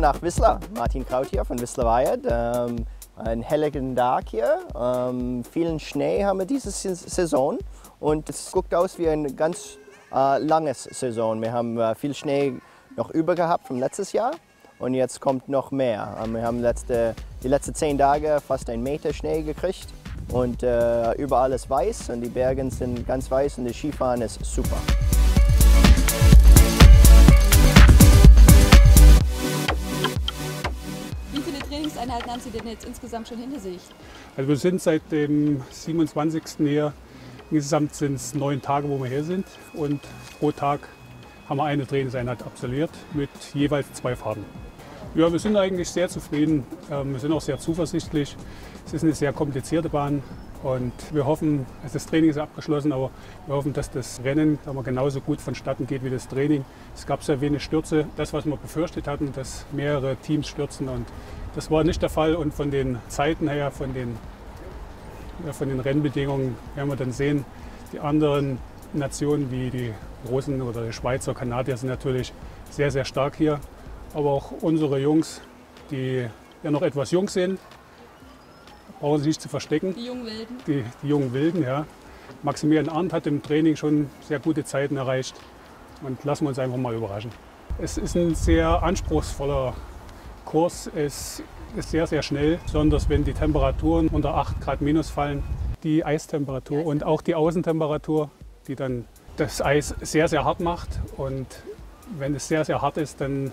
willkommen nach Whistler. Martin Kraut hier von Whistler Wired. Ähm, ein helligen Tag hier. Ähm, vielen Schnee haben wir diese Saison und es guckt aus wie ein ganz äh, langes Saison. Wir haben äh, viel Schnee noch über gehabt vom letztes Jahr und jetzt kommt noch mehr. Ähm, wir haben letzte, die letzten zehn Tage fast einen Meter Schnee gekriegt und äh, überall ist weiß und die Berge sind ganz weiß und das Skifahren ist super. Trainingseinheiten haben Sie denn jetzt insgesamt schon hinter sich? Also wir sind seit dem 27. hier, insgesamt sind es neun Tage, wo wir hier sind und pro Tag haben wir eine Trainingseinheit absolviert mit jeweils zwei Fahrten. Ja, wir sind eigentlich sehr zufrieden, ähm, wir sind auch sehr zuversichtlich. Es ist eine sehr komplizierte Bahn und wir hoffen, also das Training ist abgeschlossen, aber wir hoffen, dass das Rennen aber genauso gut vonstatten geht wie das Training. Es gab sehr wenig Stürze. Das, was wir befürchtet hatten, dass mehrere Teams stürzen und das war nicht der Fall und von den Zeiten her, von den, ja, von den Rennbedingungen werden wir dann sehen, die anderen Nationen wie die Russen oder die Schweizer, Kanadier sind natürlich sehr, sehr stark hier. Aber auch unsere Jungs, die ja noch etwas jung sind, brauchen sich nicht zu verstecken. Die jungen Wilden. Die, die jungen Wilden, ja. Maximilian Arndt hat im Training schon sehr gute Zeiten erreicht. Und lassen wir uns einfach mal überraschen. Es ist ein sehr anspruchsvoller Kurs ist, ist sehr, sehr schnell, besonders wenn die Temperaturen unter 8 Grad minus fallen. Die Eistemperatur und auch die Außentemperatur, die dann das Eis sehr, sehr hart macht. Und wenn es sehr, sehr hart ist, dann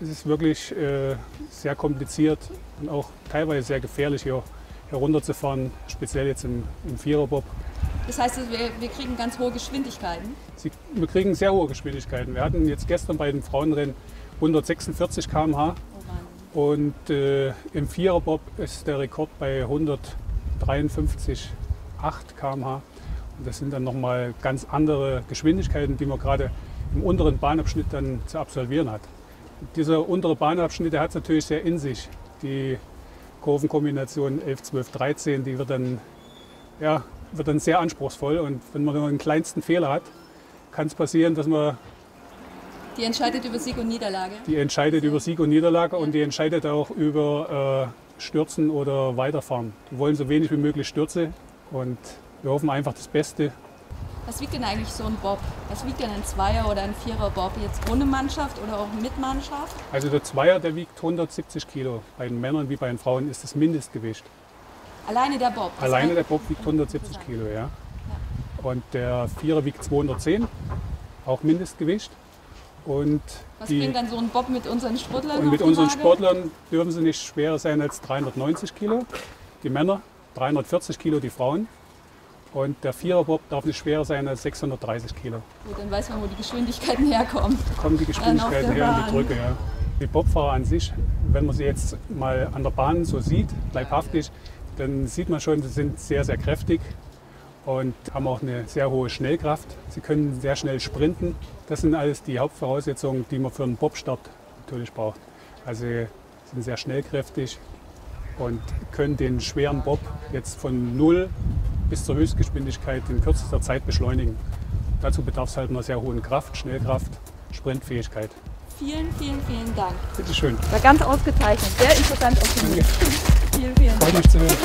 ist es wirklich äh, sehr kompliziert und auch teilweise sehr gefährlich hier herunterzufahren, speziell jetzt im, im Viererbob. Das heißt, wir, wir kriegen ganz hohe Geschwindigkeiten? Sie, wir kriegen sehr hohe Geschwindigkeiten. Wir hatten jetzt gestern bei den Frauenrennen 146 km/h und äh, im Viererbob ist der Rekord bei 153,8 km/h. Und das sind dann nochmal ganz andere Geschwindigkeiten, die man gerade im unteren Bahnabschnitt dann zu absolvieren hat. Und dieser untere Bahnabschnitt, der hat es natürlich sehr in sich. Die Kurvenkombination 11, 12, 13, die wird dann, ja, wird dann sehr anspruchsvoll. Und wenn man nur einen kleinsten Fehler hat, kann es passieren, dass man die entscheidet über Sieg und Niederlage. Die entscheidet über Sieg und Niederlage und die entscheidet auch über äh, Stürzen oder Weiterfahren. Wir wollen so wenig wie möglich Stürze und wir hoffen einfach das Beste. Was wiegt denn eigentlich so ein Bob? Was wiegt denn ein Zweier oder ein Vierer Bob jetzt ohne Mannschaft oder auch mit Mannschaft? Also der Zweier, der wiegt 170 Kilo. Bei den Männern wie bei den Frauen ist das Mindestgewicht. Alleine der Bob? Alleine der Bob wiegt 170 Kilo, ja. ja. Und der Vierer wiegt 210, auch Mindestgewicht. Und Was die, bringt dann so ein Bob mit unseren Sportlern? Und mit unseren Sportlern dürfen sie nicht schwerer sein als 390 Kilo. Die Männer 340 Kilo, die Frauen. Und der Viererbob darf nicht schwerer sein als 630 Kilo. Gut, dann weiß man, wo die Geschwindigkeiten herkommen. Da kommen die Geschwindigkeiten her und die Drücke, ja. Die Bobfahrer an sich, wenn man sie jetzt mal an der Bahn so sieht, leibhaftig, dann sieht man schon, sie sind sehr, sehr kräftig und haben auch eine sehr hohe Schnellkraft. Sie können sehr schnell sprinten. Das sind alles die Hauptvoraussetzungen, die man für einen Bobstart natürlich braucht. Also sie sind sehr schnellkräftig und können den schweren Bob jetzt von null bis zur Höchstgeschwindigkeit in kürzester Zeit beschleunigen. Dazu bedarf es halt einer sehr hohen Kraft, Schnellkraft, Sprintfähigkeit. Vielen, vielen, vielen Dank. Bitte schön. War ganz ausgezeichnet, sehr interessant mich. vielen, vielen Dank. Freut mich zu hören.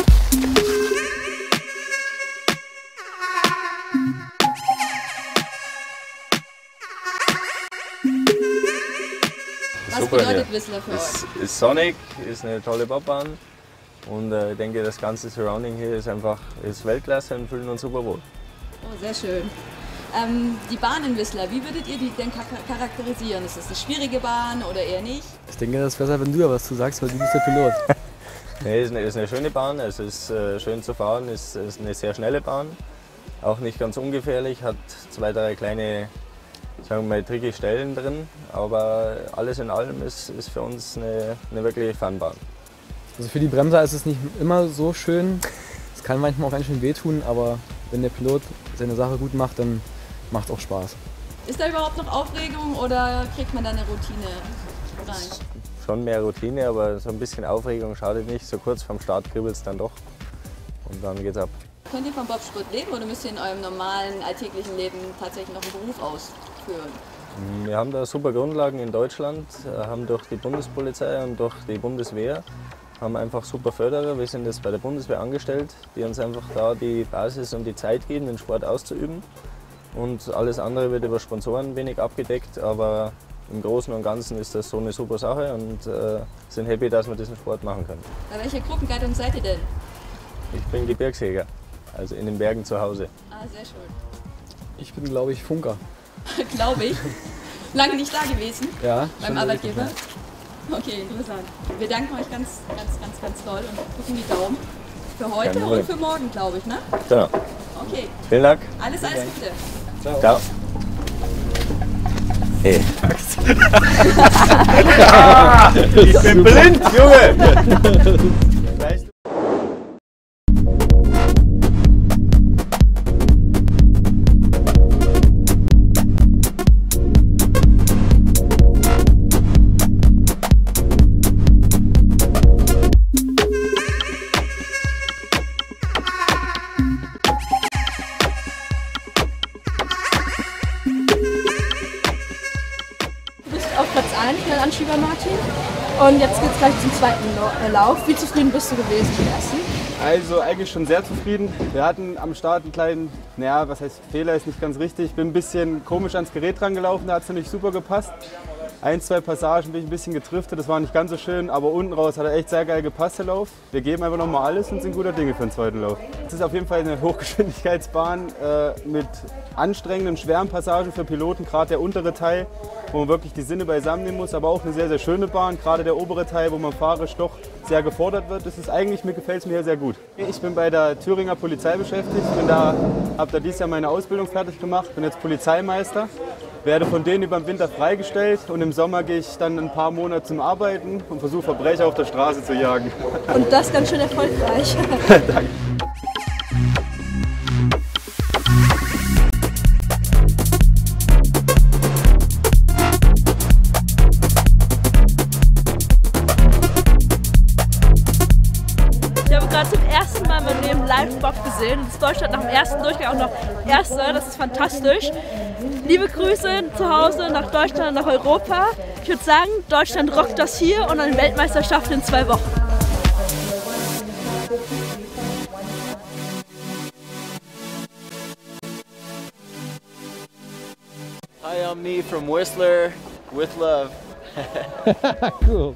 Was bedeutet Whistler für euch? Ist sonnig, ist eine tolle Bobbahn und äh, ich denke, das ganze Surrounding hier ist einfach ist Weltklasse und fühlen uns super wohl. Oh, sehr schön. Ähm, die Bahn in Whistler, wie würdet ihr die denn charakterisieren? Ist das eine schwierige Bahn oder eher nicht? Ich denke, das wäre besser, wenn du da was zu sagst, weil du bist der Pilot. nee, es ist, ist eine, schöne Bahn, es ist äh, schön zu fahren, es ist eine sehr schnelle Bahn. Auch nicht ganz ungefährlich, hat zwei, drei kleine sagen wir mal, tricky Stellen drin, aber alles in allem ist, ist für uns eine, eine wirkliche Fanbahn. Also für die Bremser ist es nicht immer so schön. Es kann manchmal auch ganz schön wehtun, aber wenn der Pilot seine Sache gut macht, dann macht es auch Spaß. Ist da überhaupt noch Aufregung oder kriegt man da eine Routine rein? Schon mehr Routine, aber so ein bisschen Aufregung schadet nicht. So kurz vorm Start kribbelt es dann doch und dann geht's ab. Könnt ihr vom Bobsport leben oder müsst ihr in eurem normalen alltäglichen Leben tatsächlich noch einen Beruf ausführen? Wir haben da super Grundlagen in Deutschland, äh, haben durch die Bundespolizei und durch die Bundeswehr haben einfach super Förderer. Wir sind jetzt bei der Bundeswehr angestellt, die uns einfach da die Basis und die Zeit geben, den Sport auszuüben. Und alles andere wird über Sponsoren wenig abgedeckt, aber im Großen und Ganzen ist das so eine super Sache und äh, sind happy, dass wir diesen Sport machen können. Bei welcher Gruppengattung seid ihr denn? Ich bin Gebirgsjäger, also in den Bergen zu Hause. Ah, sehr schön. Ich bin, glaube ich, Funker. Glaube ich. Lange nicht da gewesen Ja. beim Arbeitgeber. Okay, interessant. Wir danken euch ganz, ganz, ganz, ganz doll und drücken die Daumen. Für heute und für morgen, glaube ich, ne? Genau. Okay, Vielen Dank. alles, alles Gute. Ciao. Hey. ich bin blind, Junge! auf Platz 1 schnell Anschieber Martin. Und jetzt geht's gleich zum zweiten äh, Lauf. Wie zufrieden bist du gewesen mit dem ersten? Also eigentlich schon sehr zufrieden. Wir hatten am Start einen kleinen, naja, was heißt Fehler, ist nicht ganz richtig. Ich bin ein bisschen komisch ans Gerät dran gelaufen, da hat es nicht super gepasst. Ein, zwei Passagen bin ich ein bisschen getriftet, das war nicht ganz so schön, aber unten raus hat er echt sehr geil gepasst, der Lauf. Wir geben einfach nochmal alles und sind guter Dinge für den zweiten Lauf. Es ist auf jeden Fall eine Hochgeschwindigkeitsbahn äh, mit anstrengenden, schweren Passagen für Piloten, gerade der untere Teil, wo man wirklich die Sinne beisammennehmen muss, aber auch eine sehr, sehr schöne Bahn, gerade der obere Teil, wo man fahrisch doch sehr gefordert wird. Das ist eigentlich, mir gefällt es mir hier sehr gut. Ich bin bei der Thüringer Polizei beschäftigt, bin da, habe da dieses Jahr meine Ausbildung fertig gemacht, bin jetzt Polizeimeister, werde von denen über den Winter freigestellt und im Sommer gehe ich dann ein paar Monate zum Arbeiten und versuche Verbrecher auf der Straße zu jagen. Und das ganz schön erfolgreich. Ich habe gerade zum ersten Mal in meinem Leben Live-Bock gesehen. Das Deutschland nach dem ersten Durchgang auch noch Erster. Das ist fantastisch. Liebe Grüße zu Hause nach Deutschland, nach Europa. Ich würde sagen, Deutschland rockt das hier und eine Weltmeisterschaft in zwei Wochen. Hi, I'm me from Whistler with love. cool.